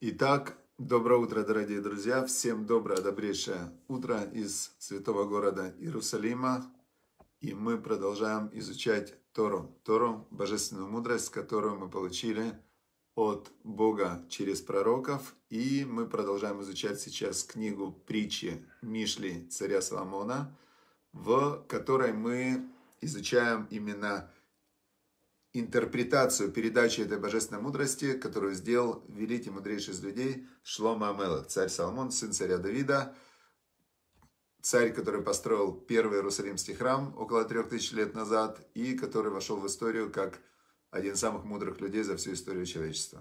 Итак, доброе утро, дорогие друзья. Всем доброе, добрейшее утро из святого города Иерусалима. И мы продолжаем изучать Тору. Тору, божественную мудрость, которую мы получили от Бога через пророков. И мы продолжаем изучать сейчас книгу притчи Мишли царя Соломона, в которой мы изучаем именно интерпретацию передачи этой божественной мудрости, которую сделал великий мудрейший из людей Шлома Амелах, царь Соломон, сын царя Давида, царь, который построил первый Иерусалимский храм около трех тысяч лет назад и который вошел в историю как один из самых мудрых людей за всю историю человечества.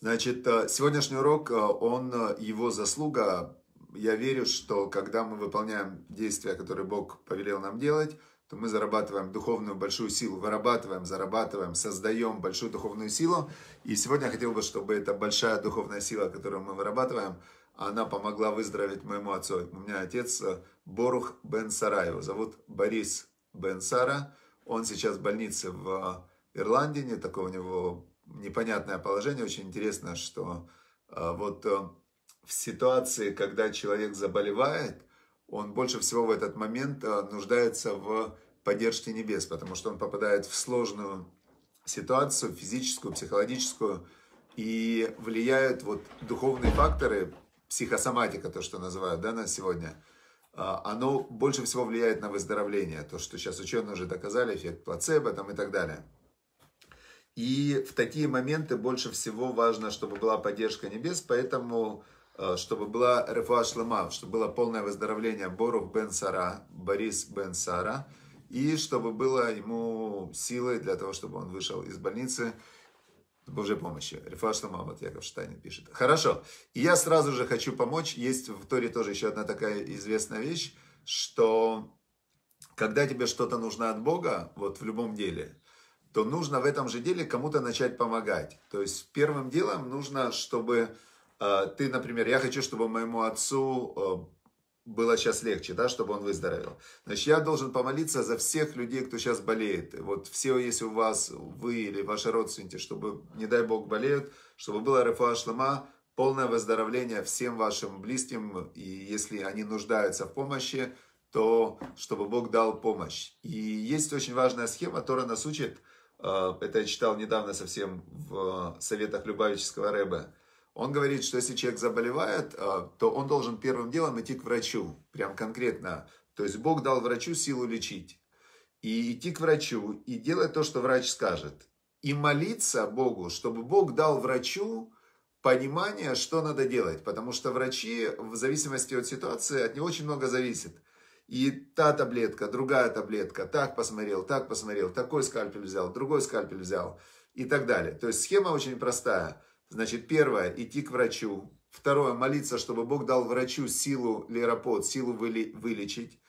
Значит, э, сегодняшний урок, э, он, э, его заслуга, я верю, что когда мы выполняем действия, которые Бог повелел нам делать, то мы зарабатываем духовную большую силу, вырабатываем, зарабатываем, создаем большую духовную силу. И сегодня я хотел бы, чтобы эта большая духовная сила, которую мы вырабатываем, она помогла выздороветь моему отцу. У меня отец э, Борух Бен Сара, его зовут Борис Бен Сара. Он сейчас в больнице в Ирландии, такое у него непонятное положение. Очень интересно, что э, вот э, в ситуации, когда человек заболевает, он больше всего в этот момент нуждается в поддержки небес, потому что он попадает в сложную ситуацию, физическую, психологическую, и влияют вот духовные факторы, психосоматика, то, что называют, да, на сегодня, а, оно больше всего влияет на выздоровление, то, что сейчас ученые уже доказали, эффект плацебо там и так далее. И в такие моменты больше всего важно, чтобы была поддержка небес, поэтому чтобы была рефуа шлема, чтобы было полное выздоровление Борух бен Сара, Борис бен Сара – и чтобы было ему силы для того, чтобы он вышел из больницы с Божьей помощью. Рефа Штамамат Яков Штайнин пишет. Хорошо. И я сразу же хочу помочь. Есть в Торе тоже еще одна такая известная вещь, что когда тебе что-то нужно от Бога, вот в любом деле, то нужно в этом же деле кому-то начать помогать. То есть первым делом нужно, чтобы э, ты, например, я хочу, чтобы моему отцу э, было сейчас легче, да, чтобы он выздоровел. Значит, я должен помолиться за всех людей, кто сейчас болеет. Вот все, если у вас, вы или ваши родственники, чтобы, не дай Бог, болеют, чтобы было рефуа шлама, полное выздоровление всем вашим близким, и если они нуждаются в помощи, то чтобы Бог дал помощь. И есть очень важная схема, которая нас учит, э, это я читал недавно совсем в советах Любавического Рэба, он говорит, что если человек заболевает, а, то он должен первым делом идти к врачу, прям конкретно. То есть Бог дал врачу силу лечить. И идти к врачу и делать то, что врач скажет. И молиться Богу, чтобы Бог дал врачу понимание, что надо делать. Потому что врачи, в зависимости от ситуации, от него очень много зависит. И та таблетка, другая таблетка, так посмотрел, так посмотрел, такой скальпель взял, другой скальпель взял и так далее. То есть схема очень простая. Значит, первое, идти к врачу. Второе, молиться, чтобы Бог дал врачу силу лиропод, силу выли, вылечить.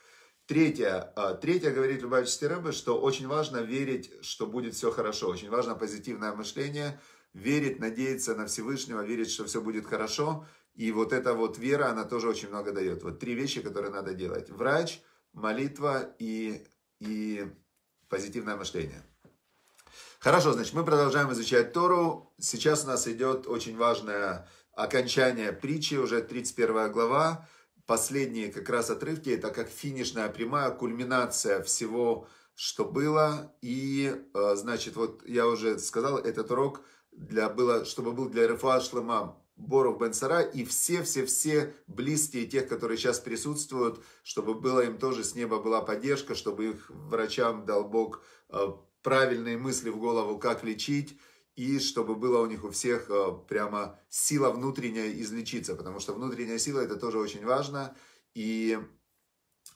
Третье, а, третье, говорит Любавичский Рэбе, что очень важно верить, что будет все хорошо. Очень важно позитивное мышление, верить, надеяться на Всевышнего, верить, что все будет хорошо. И вот эта вот вера, она тоже очень много дает. Вот три вещи, которые надо делать. Врач, молитва и, и позитивное мышление. Хорошо, значит, мы продолжаем изучать Тору. Сейчас у нас идет очень важное окончание притчи, уже 31 глава. Последние как раз отрывки, это как финишная прямая, кульминация всего, что было. И, э, значит, вот я уже сказал, этот урок для, было, чтобы был для Рефуа Шлема Боров Бенсара и все-все-все близкие тех, которые сейчас присутствуют, чтобы было им тоже с неба была поддержка, чтобы их врачам дал Бог э, правильные мысли в голову, как лечить, и чтобы было у них у всех э, прямо сила внутренняя излечиться, потому что внутренняя сила это тоже очень важно. И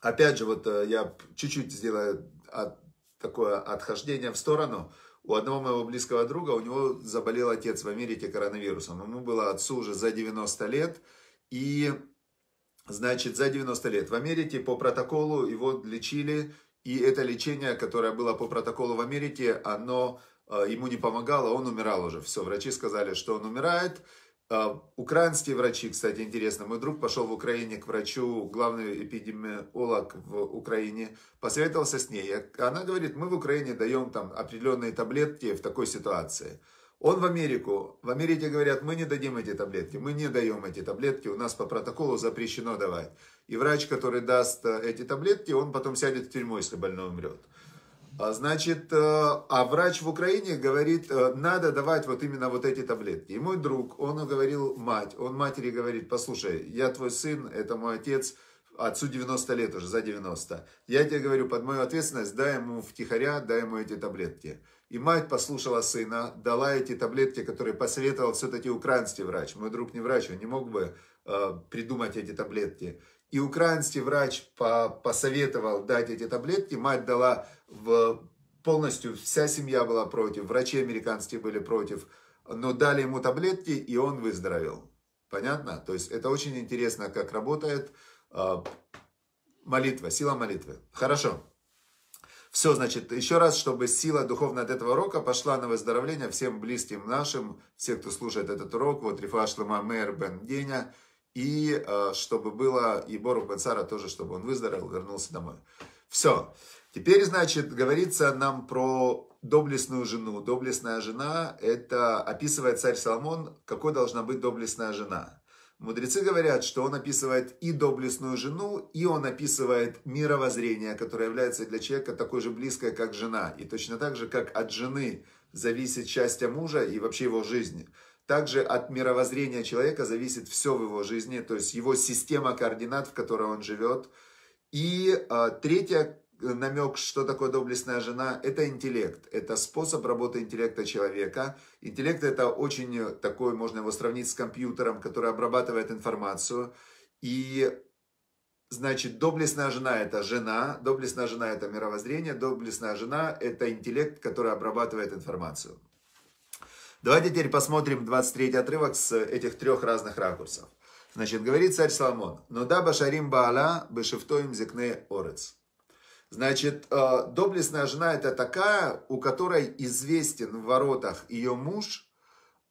опять же, вот э, я чуть-чуть сделаю от, такое отхождение в сторону. У одного моего близкого друга, у него заболел отец в Америке коронавирусом. Ему было отцу уже за 90 лет. И, значит, за 90 лет в Америке по протоколу его лечили и это лечение, которое было по протоколу в Америке, оно э, ему не помогало, он умирал уже. Все, врачи сказали, что он умирает. Э, украинские врачи, кстати, интересно, мой друг пошел в Украине к врачу, главный эпидемиолог в Украине, посоветовался с ней. Она говорит, мы в Украине даем там определенные таблетки в такой ситуации. Он в Америку. В Америке говорят, мы не дадим эти таблетки, мы не даем эти таблетки, у нас по протоколу запрещено давать. И врач, который даст э, эти таблетки, он потом сядет в тюрьму, если больной умрет. А значит, э, а врач в Украине говорит, э, надо давать вот именно вот эти таблетки. И мой друг, он говорил мать, он матери говорит, послушай, я твой сын, это мой отец, отцу 90 лет уже, за 90. Я тебе говорю, под мою ответственность, дай ему втихаря, дай ему эти таблетки. И мать послушала сына, дала эти таблетки, которые посоветовал все-таки украинский врач. Мой друг не врач, он не мог бы э, придумать эти таблетки. И украинский врач по, посоветовал дать эти таблетки. Мать дала в, полностью, вся семья была против, врачи американские были против. Но дали ему таблетки, и он выздоровел. Понятно? То есть это очень интересно, как работает э, молитва, сила молитвы. Хорошо. Все, значит, еще раз, чтобы сила духовная от этого урока пошла на выздоровление всем близким нашим, все, кто слушает этот урок, вот Рифа Шлема Мэр Бен Деня, и э, чтобы было, и Борух Бенсара тоже, чтобы он выздоровел, вернулся домой. Все. Теперь, значит, говорится нам про доблестную жену. Доблестная жена, это описывает царь Соломон, какой должна быть доблестная жена. Мудрецы говорят, что он описывает и доблестную жену, и он описывает мировоззрение, которое является для человека такой же близкое, как жена. И точно так же, как от жены зависит счастье мужа и вообще его жизни. Также от мировоззрения человека зависит все в его жизни, то есть его система координат, в которой он живет. И э, третье намек, что такое доблестная жена, это интеллект. Это способ работы интеллекта человека. Интеллект это очень такой, можно его сравнить с компьютером, который обрабатывает информацию. И Значит, доблестная жена – это жена, доблестная жена – это мировоззрение, доблестная жена – это интеллект, который обрабатывает информацию. Давайте теперь посмотрим 23 отрывок с этих трех разных ракурсов. Значит, говорит царь Соломон, «Но да башарим баала бешефтоим зекне орец». Значит, э, доблестная жена это такая, у которой известен в воротах ее муж,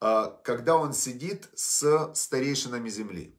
э, когда он сидит с старейшинами земли.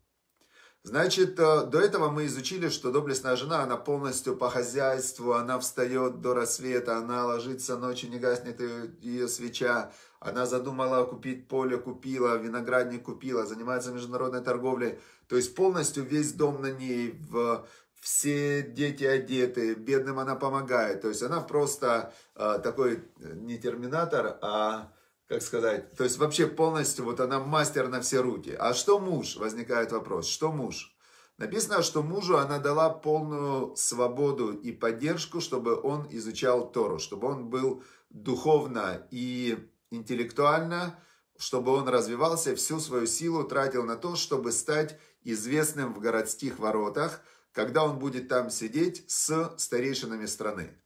Значит, э, до этого мы изучили, что доблестная жена, она полностью по хозяйству, она встает до рассвета, она ложится ночью, не гаснет ее, ее свеча, она задумала купить поле, купила, виноградник купила, занимается международной торговлей. То есть полностью весь дом на ней, в, все дети одеты, бедным она помогает. То есть она просто э, такой не терминатор, а, как сказать, то есть вообще полностью вот она мастер на все руки. А что муж? Возникает вопрос. Что муж? Написано, что мужу она дала полную свободу и поддержку, чтобы он изучал Тору, чтобы он был духовно и интеллектуально, чтобы он развивался, всю свою силу тратил на то, чтобы стать известным в городских воротах – когда он будет там сидеть с старейшинами страны.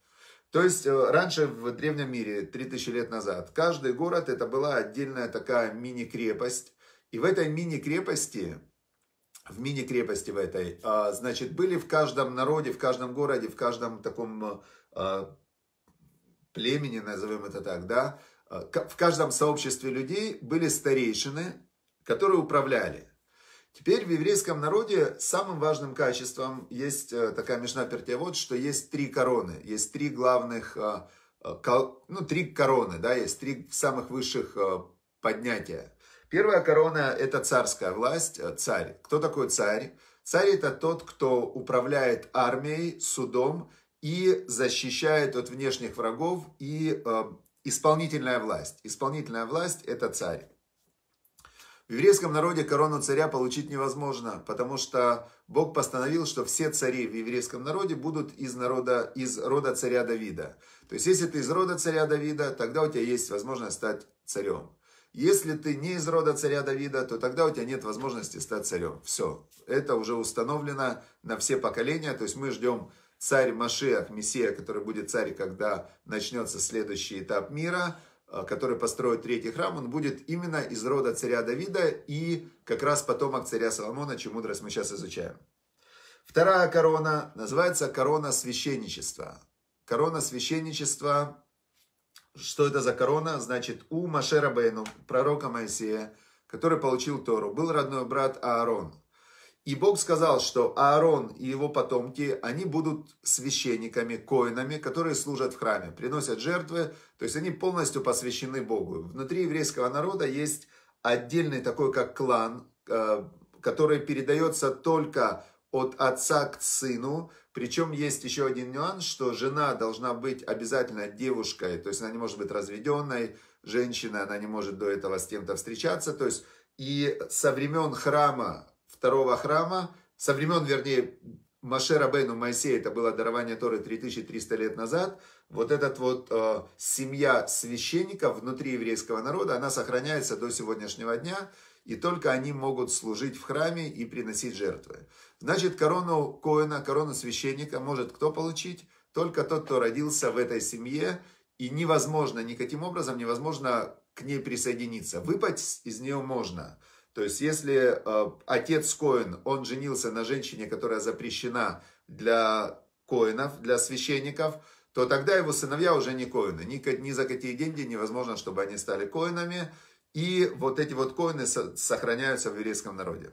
То есть э, раньше в древнем мире, 3000 лет назад, каждый город это была отдельная такая мини-крепость. И в этой мини-крепости, в мини-крепости в этой, а, значит, были в каждом народе, в каждом городе, в каждом таком а, племени, назовем это так, да, а, в каждом сообществе людей были старейшины, которые управляли. Теперь в еврейском народе самым важным качеством есть э, такая Мишна вот, что есть три короны, есть три главных, э, э, ну, три короны, да, есть три самых высших поднятия. Первая корона – это царская власть, царь. Кто такой царь? Царь – это тот, кто управляет армией, судом и защищает от внешних врагов, и э, исполнительная власть. Исполнительная власть – это царь. В еврейском народе корону царя получить невозможно, потому что Бог постановил, что все цари в еврейском народе будут из, народа, из рода царя Давида. То есть, если ты из рода царя Давида, тогда у тебя есть возможность стать царем. Если ты не из рода царя Давида, то тогда у тебя нет возможности стать царем. Все, это уже установлено на все поколения. То есть мы ждем царь Машиах, Мессия, который будет царь, когда начнется следующий этап мира – который построит третий храм, он будет именно из рода царя Давида и как раз потомок царя Соломона, чью мудрость мы сейчас изучаем. Вторая корона называется корона священничества. Корона священничества, что это за корона? Значит, у Машера Бейну, пророка Моисея, который получил Тору, был родной брат Аарон. И Бог сказал, что Аарон и его потомки, они будут священниками, коинами, которые служат в храме, приносят жертвы, то есть они полностью посвящены Богу. Внутри еврейского народа есть отдельный такой, как клан, э, который передается только от отца к сыну. Причем есть еще один нюанс, что жена должна быть обязательно девушкой, то есть она не может быть разведенной, женщина, она не может до этого с кем-то встречаться. То есть и со времен храма второго храма, со времен, вернее, Машера Бейну Моисея, это было дарование Торы 3300 лет назад, вот эта вот э, семья священников внутри еврейского народа, она сохраняется до сегодняшнего дня, и только они могут служить в храме и приносить жертвы. Значит, корону Коина, корону священника может кто получить? Только тот, кто родился в этой семье, и невозможно, никаким образом невозможно к ней присоединиться. Выпасть из нее можно – то есть, если э, отец Коин, он женился на женщине, которая запрещена для коинов, для священников, то тогда его сыновья уже не коины. Ни, ни за какие деньги невозможно, чтобы они стали коинами. И вот эти вот коины сохраняются в еврейском народе.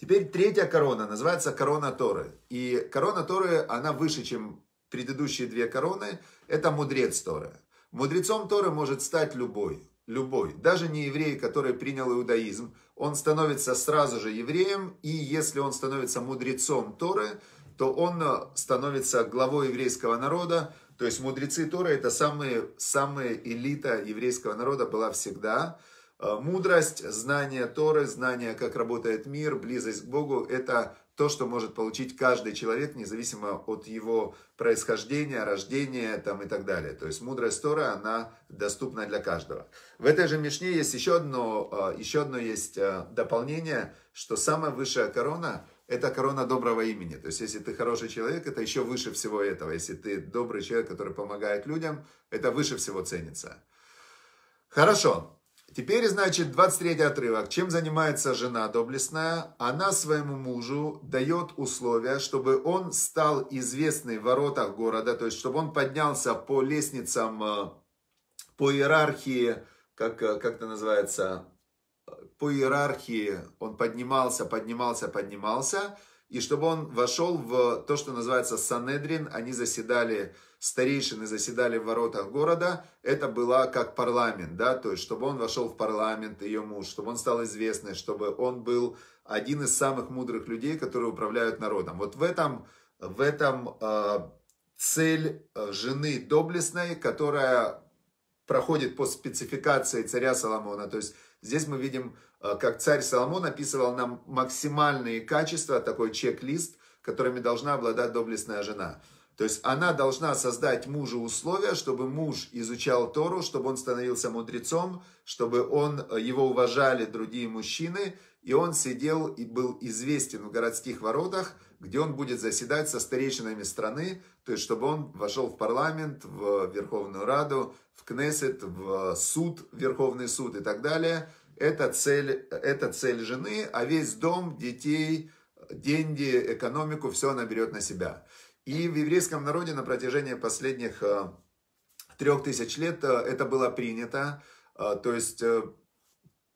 Теперь третья корона, называется корона Торы. И корона Торы, она выше, чем предыдущие две короны. Это мудрец Торы. Мудрецом Торы может стать любой любой, даже не еврей, который принял иудаизм, он становится сразу же евреем, и если он становится мудрецом Торы, то он э, становится главой еврейского народа, то есть мудрецы Торы это самые, самая элита еврейского народа была всегда. Э, мудрость, знание Торы, знание, как работает мир, близость к Богу, это то, что может получить каждый человек, независимо от его происхождения, рождения там, и так далее. То есть мудрость Тора, она доступна для каждого. В этой же Мишне есть еще одно, а, еще одно есть а, дополнение, что самая высшая корона – это корона доброго имени. То есть если ты хороший человек, это еще выше всего этого. Если ты добрый человек, который помогает людям, это выше всего ценится. Хорошо. Теперь, значит, 23 отрывок. Чем занимается жена доблестная? Она своему мужу дает условия, чтобы он стал известный в воротах города, то есть, чтобы он поднялся по лестницам, э, по иерархии, как, э, как это называется, по иерархии он поднимался, поднимался, поднимался, и чтобы он вошел в то, что называется Санедрин, они заседали старейшины заседали в воротах города, это было как парламент, да, то есть, чтобы он вошел в парламент, ее муж, чтобы он стал известным, чтобы он был один из самых мудрых людей, которые управляют народом. Вот в этом, в этом э, цель э, жены доблестной, которая проходит по спецификации царя Соломона, то есть здесь мы видим, как царь Соломон описывал нам максимальные качества, такой чек-лист, которыми должна обладать доблестная жена. То есть она должна создать мужу условия, чтобы муж изучал Тору, чтобы он становился мудрецом, чтобы он, э, его уважали другие мужчины, и он сидел и был известен в городских воротах, где он будет заседать со старейшинами страны, то есть чтобы он вошел в парламент, в Верховную Раду, в Кнессет, в суд, Верховный суд и так далее. Это цель, это цель жены, а весь дом, детей, деньги, экономику, все она берет на себя. И в еврейском народе на протяжении последних э, трех тысяч лет э, это было принято. Э, то есть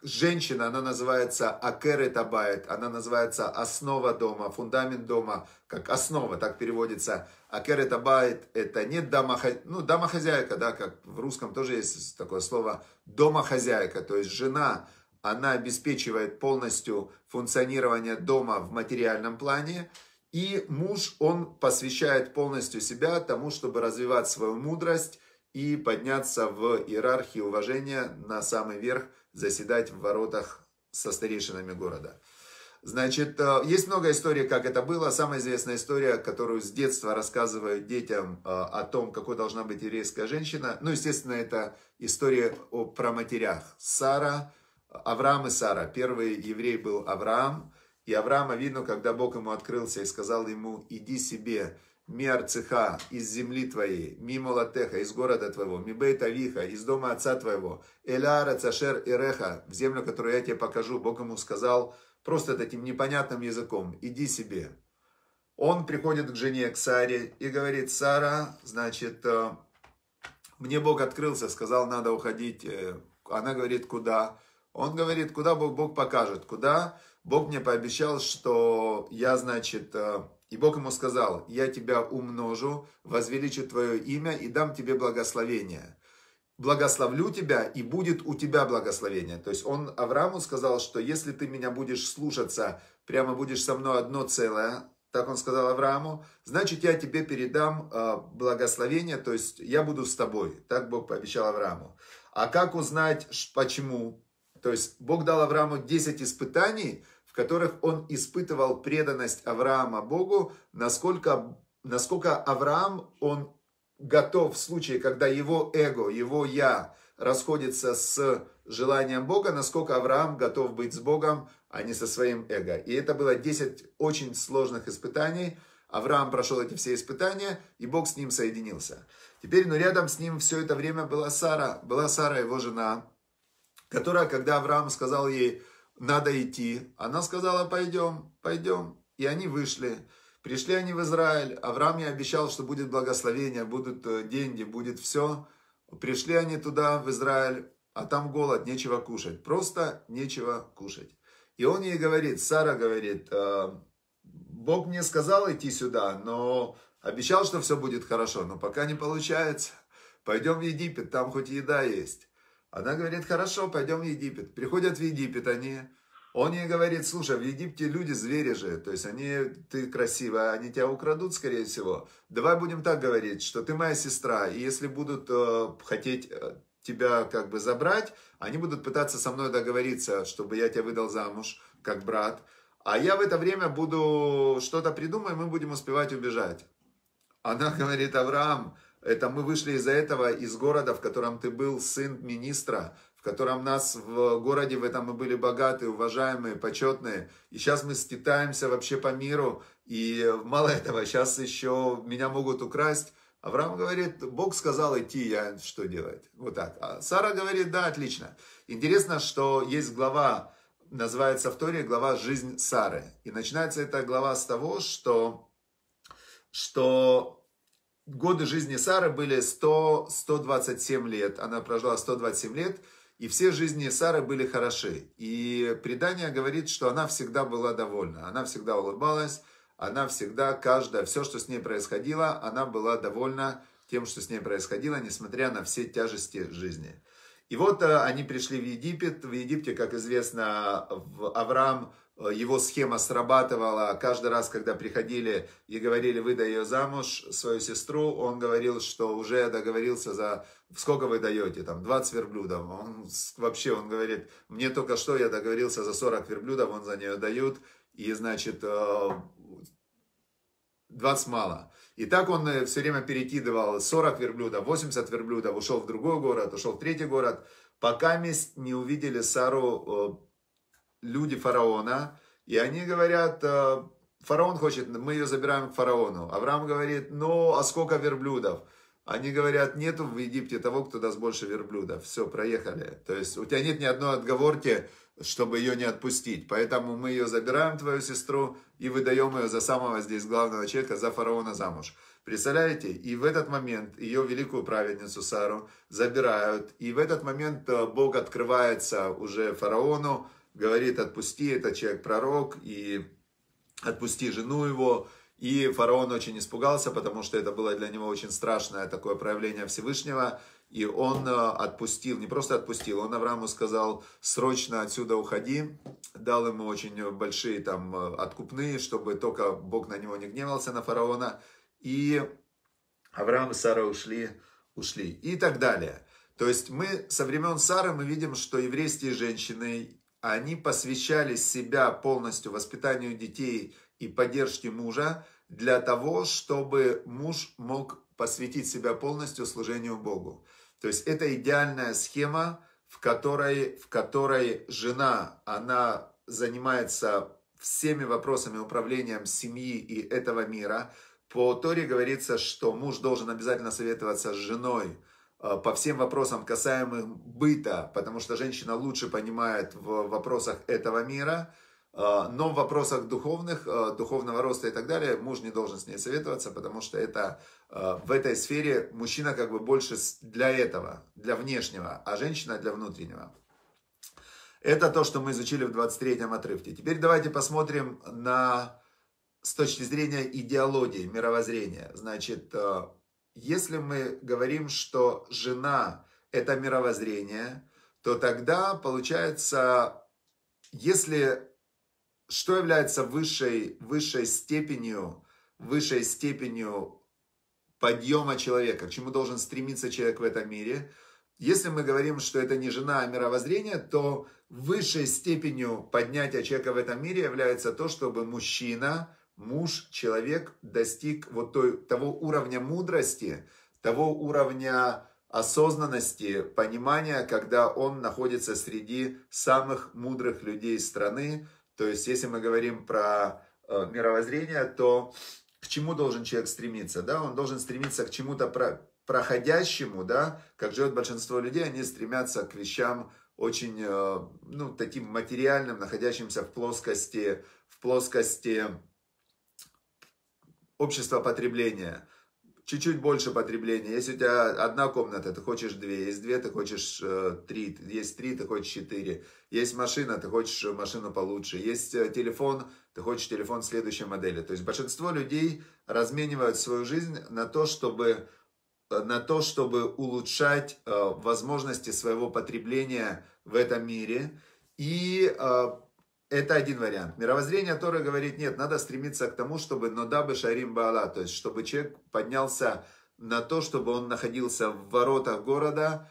женщина, она называется акерет абайт, она называется основа дома, фундамент дома, как основа, так переводится. Акерет абайт это не домохозяйка, ну домохозяйка, да, как в русском тоже есть такое слово домохозяйка, то есть жена, она обеспечивает полностью функционирование дома в материальном плане, и муж, он посвящает полностью себя тому, чтобы развивать свою мудрость и подняться в иерархии уважения на самый верх, заседать в воротах со старейшинами города. Значит, э, есть много историй, как это было. Самая известная история, которую с детства рассказывают детям э, о том, какой должна быть еврейская женщина. Ну, естественно, это история о, про матерях. Сара, Авраам и Сара. Первый еврей был Авраам, и Авраама видно, когда Бог ему открылся и сказал ему, иди себе, мир цеха из земли твоей, мимо латеха, из города твоего, мибейт авиха, из дома отца твоего, эляра цашер иреха, в землю, которую я тебе покажу. Бог ему сказал просто таким непонятным языком, иди себе. Он приходит к жене, к Саре, и говорит, Сара, значит, э, мне Бог открылся, сказал, надо уходить. Э, она говорит, куда? Он говорит, куда Бог, Бог покажет. Куда? Бог мне пообещал, что я, значит, э, и Бог ему сказал, я тебя умножу, возвеличу твое имя и дам тебе благословение. Благословлю тебя, и будет у тебя благословение. То есть он Аврааму сказал, что если ты меня будешь слушаться, прямо будешь со мной одно целое, так он сказал Аврааму, значит я тебе передам э, благословение, то есть я буду с тобой. Так Бог пообещал Аврааму. А как узнать, почему? То есть Бог дал Аврааму 10 испытаний, которых он испытывал преданность Авраама Богу, насколько, насколько Авраам, он готов в случае, когда его эго, его я расходится с желанием Бога, насколько Авраам готов быть с Богом, а не со своим эго. И это было 10 очень сложных испытаний. Авраам прошел эти все испытания, и Бог с ним соединился. Теперь, ну, рядом с ним все это время была Сара, была Сара, его жена, которая, когда Авраам сказал ей, надо идти. Она сказала, пойдем, пойдем. И они вышли. Пришли они в Израиль. Авраам ей обещал, что будет благословение, будут э, деньги, будет все. Пришли они туда, в Израиль, а там голод, нечего кушать. Просто нечего кушать. И он ей говорит, Сара говорит, «Э, Бог мне сказал идти сюда, но обещал, что все будет хорошо, но пока не получается. Пойдем в Египет, там хоть еда есть. Она говорит, хорошо, пойдем в Египет. Приходят в Египет они. Он ей говорит, слушай, в Египте люди звери же, то есть они, ты красивая, они тебя украдут, скорее всего. Давай будем так говорить, что ты моя сестра, и если будут э, хотеть э, тебя как бы забрать, они будут пытаться со мной договориться, чтобы я тебя выдал замуж, как брат. А я в это время буду что-то придумаю, мы будем успевать убежать. Она говорит, Авраам, это мы вышли из-за этого, из города, в котором ты был сын министра, в котором нас в городе в этом мы были богатые, уважаемые, почетные. И сейчас мы скитаемся вообще по миру. И мало этого, сейчас еще меня могут украсть. Авраам говорит, Бог сказал идти, я что делать? Вот так. А Сара говорит, да, отлично. Интересно, что есть глава, называется в Торе глава «Жизнь Сары». И начинается эта глава с того, что, что годы жизни Сары были 100, 127 лет. Она прожила 127 лет, и все жизни Сары были хороши. И предание говорит, что она всегда была довольна. Она всегда улыбалась, она всегда, каждая, все, что с ней происходило, она была довольна тем, что с ней происходило, несмотря на все тяжести жизни. И вот э, они пришли в Египет. В Египте, как известно, Авраам его схема срабатывала каждый раз, когда приходили и говорили, выдай ее замуж, свою сестру, он говорил, что уже договорился за, сколько вы даете, там, 20 верблюдов. Он вообще, он говорит, мне только что я договорился за 40 верблюдов, он за нее дают, и, значит, 20 э, мало. И так он э, все время перекидывал 40 верблюдов, 80 верблюдов, ушел в другой город, ушел в третий город, пока не увидели Сару люди фараона, и они говорят, э, фараон хочет, мы ее забираем к фараону. Авраам говорит, ну, а сколько верблюдов? Они говорят, нету в Египте того, кто даст больше верблюдов. Все, проехали. То есть у тебя нет ни одной отговорки, чтобы ее не отпустить. Поэтому мы ее забираем, твою сестру, и выдаем ее за самого здесь главного человека, за фараона замуж. Представляете? И в этот момент ее великую праведницу Сару забирают. И в этот момент э, Бог открывается уже фараону, говорит, отпусти, это человек пророк, и отпусти жену его. И фараон очень испугался, потому что это было для него очень страшное такое проявление Всевышнего. И он э, отпустил, не просто отпустил, он Аврааму сказал, срочно отсюда уходи. Дал ему очень большие там э, откупные, чтобы только Бог на него не гневался, на фараона. И Авраам и Сара ушли, ушли. И так далее. То есть мы со времен Сары мы видим, что еврейские женщины они посвящали себя полностью воспитанию детей и поддержке мужа для того, чтобы муж мог посвятить себя полностью служению Богу. То есть это идеальная схема, в которой, в которой жена, она занимается всеми вопросами управления семьи и этого мира. По Торе говорится, что муж должен обязательно советоваться с женой, по всем вопросам, касаемым быта, потому что женщина лучше понимает в вопросах этого мира, э, но в вопросах духовных, э, духовного роста и так далее, муж не должен с ней советоваться, потому что это в этой сфере мужчина как бы больше для этого, для внешнего, а женщина для внутреннего. Это то, что мы изучили в 23-м отрывке. Теперь давайте посмотрим на с точки зрения идеологии, мировоззрения. Значит, э, если мы говорим, что жена – это мировоззрение, то тогда получается, если что является высшей, высшей степенью, высшей степенью подъема человека, к чему должен стремиться человек в этом мире. Если мы говорим, что это не жена, а мировоззрение, то высшей степенью поднятия человека в этом мире является то, чтобы мужчина, муж, человек достиг вот той, того уровня мудрости, того уровня осознанности, понимания, когда он находится среди самых мудрых людей страны. То есть, если мы говорим про э, мировоззрение, то к чему должен человек стремиться? Да? Он должен стремиться к чему-то про, проходящему, да? как живет большинство людей, они стремятся к вещам очень, э, ну, таким материальным, находящимся в плоскости, в плоскости общества потребления чуть-чуть больше потребления. Если у тебя одна комната, ты хочешь две. Есть две, ты хочешь э, три. Есть три, ты хочешь четыре. Есть машина, ты хочешь машину получше. Есть э, телефон, ты хочешь телефон следующей модели. То есть большинство людей разменивают свою жизнь на то, чтобы, э, на то, чтобы улучшать э, возможности своего потребления в этом мире. И э, это один вариант. Мировоззрение Торы говорит, нет, надо стремиться к тому, чтобы нодабы шарим баала, то есть чтобы человек поднялся на то, чтобы он находился в воротах города,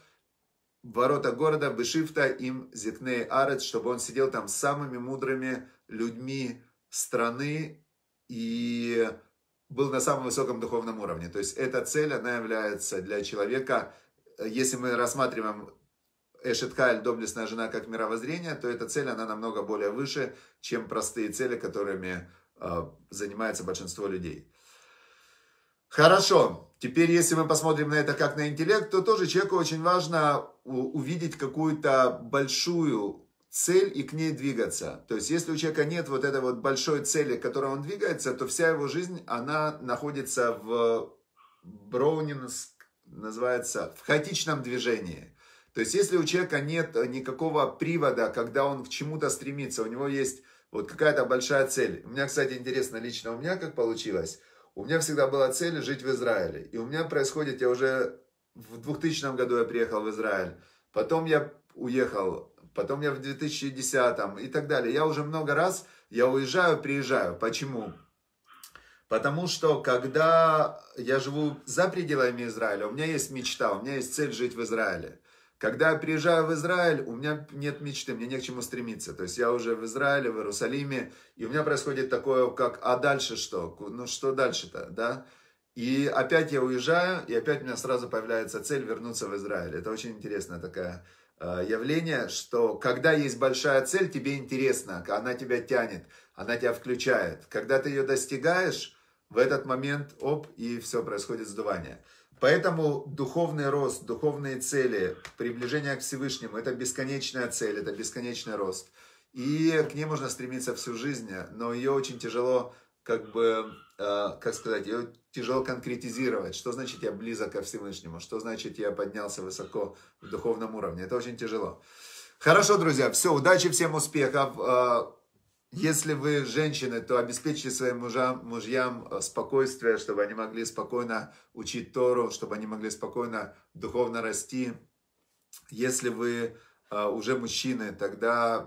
в воротах города Бешифта им зикней арец, чтобы он сидел там с самыми мудрыми людьми страны и был на самом высоком духовном уровне. То есть эта цель, она является для человека, если мы рассматриваем Эшетхайль, доблестная жена, как мировоззрение, то эта цель, она намного более выше, чем простые цели, которыми э, занимается большинство людей. Хорошо, теперь если мы посмотрим на это как на интеллект, то тоже человеку очень важно увидеть какую-то большую цель и к ней двигаться. То есть, если у человека нет вот этой вот большой цели, к которой он двигается, то вся его жизнь, она находится в Броунинск, называется, в хаотичном движении. То есть, если у человека нет никакого привода, когда он к чему-то стремится, у него есть вот какая-то большая цель. У меня, кстати, интересно лично, у меня как получилось. У меня всегда была цель жить в Израиле. И у меня происходит, я уже в 2000 году я приехал в Израиль. Потом я уехал, потом я в 2010 и так далее. Я уже много раз, я уезжаю, приезжаю. Почему? Потому что когда я живу за пределами Израиля, у меня есть мечта, у меня есть цель жить в Израиле. Когда я приезжаю в Израиль, у меня нет мечты, мне не к чему стремиться. То есть я уже в Израиле, в Иерусалиме, и у меня происходит такое, как, а дальше что? Ну что дальше-то, да? И опять я уезжаю, и опять у меня сразу появляется цель вернуться в Израиль. Это очень интересное такое э, явление, что когда есть большая цель, тебе интересно, она тебя тянет, она тебя включает. Когда ты ее достигаешь, в этот момент, оп, и все, происходит сдувание. Поэтому духовный рост, духовные цели, приближение к Всевышнему – это бесконечная цель, это бесконечный рост. И к ней можно стремиться всю жизнь, но ее очень тяжело, как бы, э, как сказать, ее тяжело конкретизировать. Что значит я близок ко Всевышнему? Что значит я поднялся высоко в духовном уровне? Это очень тяжело. Хорошо, друзья, все, удачи, всем успехов. Если вы женщины, то обеспечьте своим мужам, мужьям э, спокойствие, чтобы они могли спокойно учить Тору, чтобы они могли спокойно духовно расти. Если вы э, уже мужчины, тогда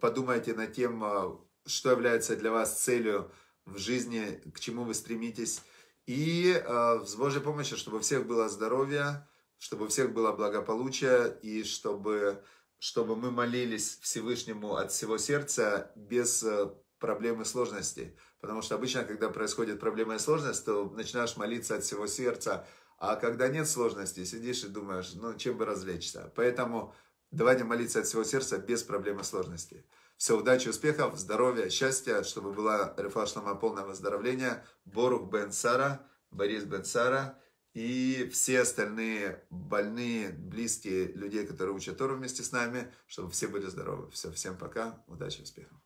подумайте над тем, э, что является для вас целью в жизни, к чему вы стремитесь. И с Божьей помощью, чтобы у всех было здоровье, чтобы у всех было благополучие, и чтобы чтобы мы молились Всевышнему от всего сердца без э, проблем и сложностей. Потому что обычно, когда происходит проблема и сложность, то начинаешь молиться от всего сердца, а когда нет сложностей, сидишь и думаешь, ну, чем бы развлечься. Поэтому давайте молиться от всего сердца без проблем и сложностей. Все, удачи, успехов, здоровья, счастья, чтобы была Рефа Шлама полное выздоровление. Борух Бен Сара, Борис Бен Сара и все остальные больные, близкие людей, которые учат Тору вместе с нами, чтобы все были здоровы. Все, всем пока, удачи, успехов.